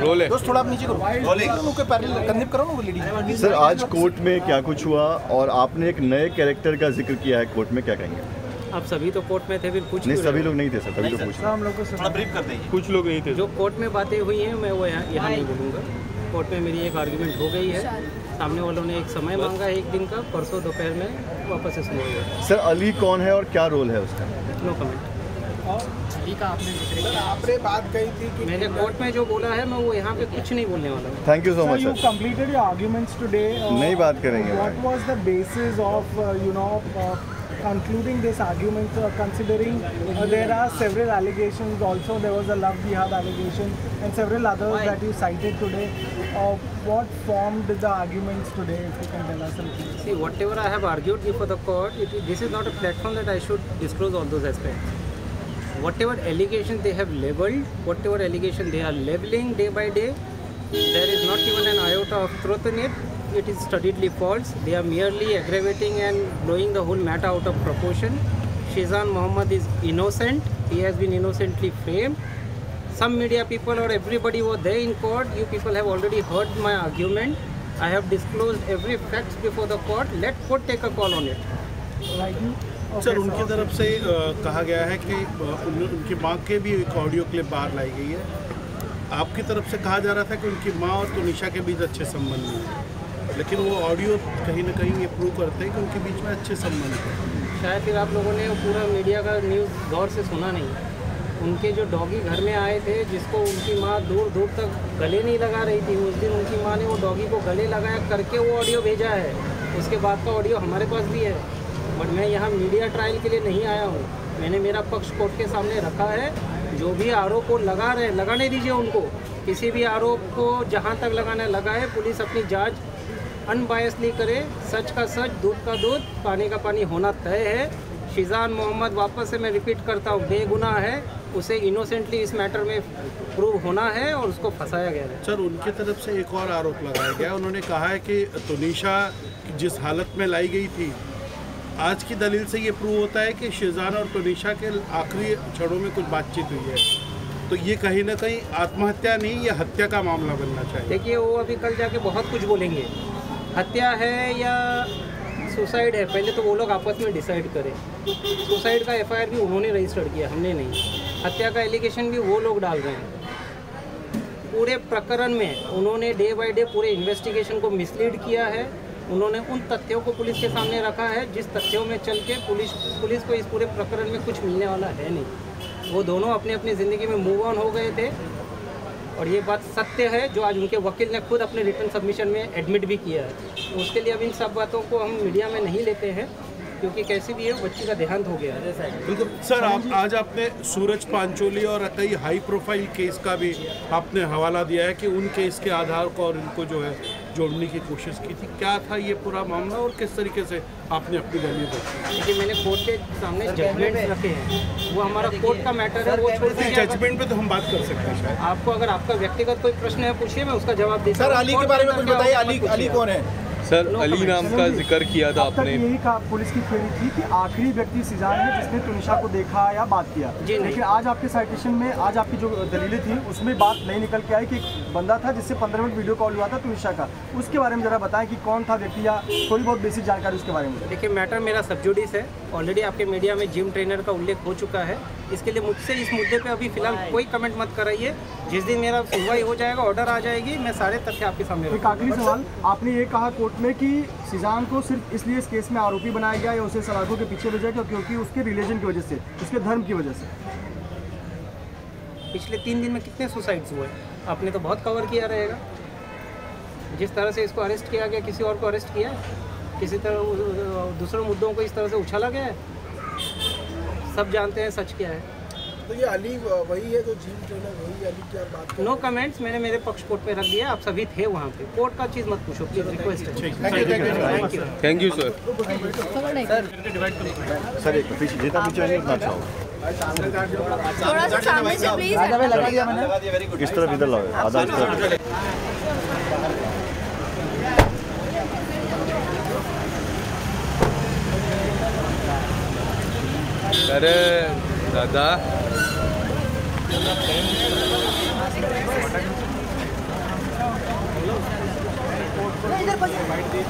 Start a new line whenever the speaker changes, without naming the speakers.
Role. है
दोस्त थोड़ा आप नीचे करो। उनके पैरेलल करो ना वो लेडी
सर आज कोर्ट में क्या कुछ हुआ और आपने एक नए कैरेक्टर का ज़िक्र किया है कोर्ट में क्या कहेंगे?
आप सभी तो कोर्ट में थे फिर कुछ
नहीं सभी लोग नहीं थे सर तभी तो पूछ रहा हूँ।
कुछ लोग नहीं थे।
जो कोर्ट में बातें हुई हैं मैं वो यहाँ यहाँ नहीं बोलूँगा। कोर्ट में मेरी एक आर्ग्यूमेंट हो गई है। सामने वालों ने एक समय मांगा है एक दिन का परसों दोपहर में वापस होगा
सर अली कौन है और क्या रोल है उसका?
नो कमेंट
आपने बात कही थी कि
मैंने कोर्ट में जो बोला है मैं वो यहाँ पे कुछ नहीं बोलने वाला हूँ
thank you so much
you
sir
completed your arguments. Uh,
नहीं बात करेंगे
What
भाई।
was the basis of, uh, you know, uh, concluding this argument, uh, considering uh, there are several allegations, also there was a love jihad allegation and several others Why? that you cited today. Uh, what formed the arguments today, if you can tell us a little?
See, whatever I have argued before the court, it, this is not a platform that I should disclose all those aspects. Whatever allegations they have leveled, whatever allegation they are leveling day by day, there is not even an iota of truth in it. It is studiedly false. They are merely aggravating and blowing the whole matter out of proportion. Shizan Muhammad is innocent. He has been innocently framed. Some media people or everybody were there in court. You people have already heard my argument. I have disclosed every fact before the court. Let court take a call on it.
Right? Okay,
sir उनकी तरफ़ से कहा गया है कि उन, उनकी माँ के भी एक ऑडियो क्लिप बाहर लाई गई है। आपकी तरफ़ से कहा जा रहा था कि उनकी माँ और तुनिशा के बीच अच्छे संबंध हैं। लेकिन वो ऑडियो कहीं ना कहीं ये प्रूव करते हैं कि उनके बीच में अच्छे संबंध हैं।
शायद फिर आप लोगों ने पूरा मीडिया का न्यूज़ गौर से सुना नहीं। उनके जो डॉगी घर में आए थे जिसको उनकी माँ दूर दूर तक गले नहीं लगा रही थी उस दिन उनकी माँ ने वो डॉगी को गले लगाया करके वो ऑडियो भेजा है। उसके बाद का ऑडियो हमारे पास भी है। बट मैं यहाँ मीडिया ट्रायल के लिए नहीं आया हूँ। मैंने मेरा पक्ष कोर्ट के सामने रखा है। जो भी आरोप को लगा रहे, लगाने दीजिए उनको। किसी भी आरोप को जहाँ तक लगाना लगाए पुलिस अपनी जाँच अनबायसली करे। सच का सच, दूध का दूध, पानी का पानी होना तय है। शिजान मोहम्मद, वापस से मैं रिपीट करता हूँ, बेगुनाह है। उसे इनोसेंटली इस मैटर में प्रूव होना है और उसको फंसाया गया है।
सर, उनकी तरफ़ से एक और आरोप लगाया गया। उन्होंने कहा है कि तुनिशा जिस हालत में लाई गई थी आज की दलील से ये प्रूव होता है कि शिजान और तुनिशा के आखिरी क्षणों में कुछ बातचीत हुई है। तो ये कहीं ना कहीं आत्महत्या नहीं, ये हत्या का मामला बनना चाहिए।
देखिए, वो अभी कल जाके बहुत कुछ बोलेंगे। हत्या है या सुसाइड है, पहले तो वो लोग आपस में डिसाइड करें। सुसाइड का एफआईआर भी उन्होंने रजिस्टर किया, हमने नहीं। हत्या का एलिगेशन भी वो लोग डाल रहे हैं। पूरे प्रकरण में उन्होंने डे बाय डे पूरे इन्वेस्टिगेशन को मिसलीड किया है। उन्होंने उन तथ्यों को पुलिस के सामने रखा है, जिस तथ्यों में चल के पुलिस पुलिस को इस पूरे प्रकरण में कुछ मिलने वाला है नहीं। वो दोनों अपनी अपनी ज़िंदगी में मूव ऑन हो गए थे। और ये बात सत्य है, जो आज उनके वकील ने खुद अपने रिटर्न सबमिशन में एडमिट भी किया है। तो उसके लिए अब इन सब बातों को हम मीडिया में नहीं लेते हैं, क्योंकि कैसी भी है बच्ची का देहांत हो गया
बिल्कुल। सर, आप आज आपने सूरज पांचोली और कई हाई प्रोफ़ाइल केस का भी आपने हवाला दिया है कि उन केस के आधार को और इनको जो है जोड़ने की कोशिश की थी। क्या था ये पूरा मामला और किस तरीके से आपने अपनी वैल्यू
देखी? मैंने कोर्ट के सामने जजमेंट रखे हैं। वो हमारा कोर्ट का मैटर है वो छोड़ दीजिए
जजमेंट पे तो हम बात कर सकते हैं शायद
आपको अगर आपका व्यक्तिगत कोई प्रश्न है पूछिए मैं उसका जवाब दे
सर अली के बारे में कुछ बताइए अली अली कौन है?
सर अली नाम का ज़िक्र किया था आपने।
यही कहा पुलिस की थ्योरी थी कि आखिरी व्यक्ति सिजान है जिसने तुनिशा को देखा या बात किया।
जी
लेकिन आज आपके साइटेशन में आज आपकी जो दलीलें थी उसमें बात नहीं निकल के आई कि एक बंदा था जिससे पंद्रह मिनट वीडियो कॉल हुआ था तुनिशा का। उसके बारे में जरा बताएँ कि कौन था व्यक्ति या थोड़ी बहुत बेसिक जानकारी उसके बारे में।
देखिए मैटर मेरा सब्जुडिस है। ऑलरेडी आपके मीडिया में जिम ट्रेनर का उल्लेख हो चुका है। इसके लिए मुझसे इस मुद्दे पे अभी फ़िलहाल कोई कमेंट मत कराइए। जिस दिन मेरा सुनवाई हो जाएगा ऑर्डर आ जाएगी मैं सारे तथ्य आपके सामने
एक आखिरी सवाल आपने ये कहा कोर्ट में कि सिजान को सिर्फ़ इसलिए इस केस में आरोपी बनाया गया या उसे सलाखों के पीछे भेजा गया क्योंकि उसके रिलीजन की वजह से उसके धर्म की वजह से?
पिछले तीन दिन में कितने सुसाइड्स हुए? आपने तो बहुत कवर किया रहेगा। जिस तरह से इसको अरेस्ट किया गया किसी और को अरेस्ट किया किसी तरह दूसरे मुद्दों को इस तरह से उछाला गया है? सब जानते हैं सच क्या है।
तो ये अली वही है जो जिम ट्रेनर वही अली की बात
नो कमेंट्स मैंने मेरे पक्ष कोर्ट पे रख दिया आप सभी थे वहाँ पे। कोर्ट का चीज़ मत पूछो please request thank you
thank you sir
sir एक जितना पीछे उतना अच्छा होगा
थोड़ा सा सामने से प्लीज़
इस तरफ़ इधर लाओ आधा इस तरफ़।
अरे दादा।